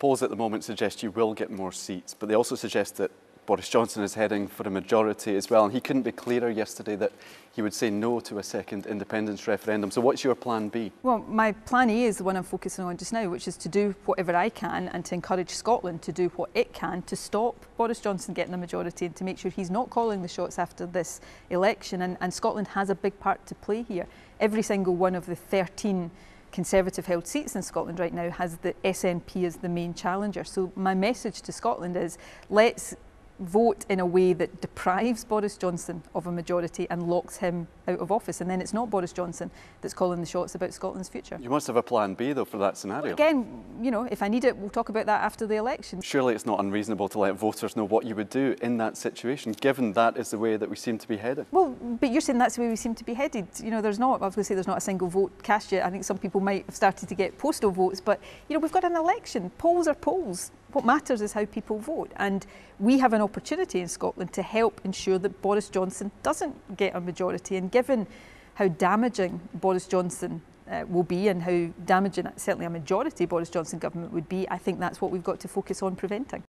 Polls at the moment suggest you will get more seats, but they also suggest that Boris Johnson is heading for a majority as well. And he couldn't be clearer yesterday that he would say no to a second independence referendum. So what's your plan B? Well, my plan A is the one I'm focusing on just now, which is to do whatever I can and to encourage Scotland to do what it can to stop Boris Johnson getting a majority and to make sure he's not calling the shots after this election. And, and Scotland has a big part to play here. Every single one of the 13 Conservative held seats in Scotland right now has the SNP as the main challenger. So my message to Scotland is let's vote in a way that deprives Boris Johnson of a majority and locks him out of office. And then it's not Boris Johnson that's calling the shots about Scotland's future. You must have a plan B, though, for that scenario. Well, again, you know, if I need it, we'll talk about that after the election. Surely it's not unreasonable to let voters know what you would do in that situation, given that is the way that we seem to be headed. Well, but you're saying that's the way we seem to be headed. You know, there's not, I was going to say there's not a single vote cast yet. I think some people might have started to get postal votes, but, you know, we've got an election. Polls are polls. What matters is how people vote. And we have an opportunity in Scotland to help ensure that Boris Johnson doesn't get a majority. And given how damaging Boris Johnson uh, will be and how damaging certainly a majority Boris Johnson government would be, I think that's what we've got to focus on preventing.